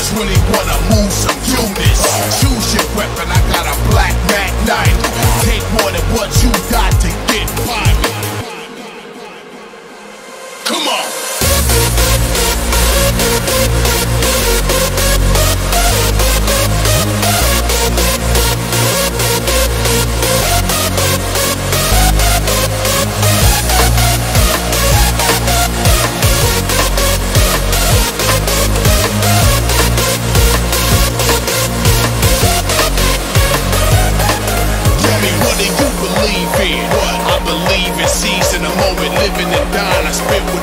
just really wanna move some units. Choose your weapon, I got a black Mac knife. Take more than one. living the dying. I spit with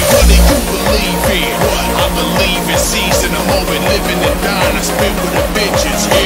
me what do you believe in? What? I believe in seizing a moment, living and dying. I spit with the bitches.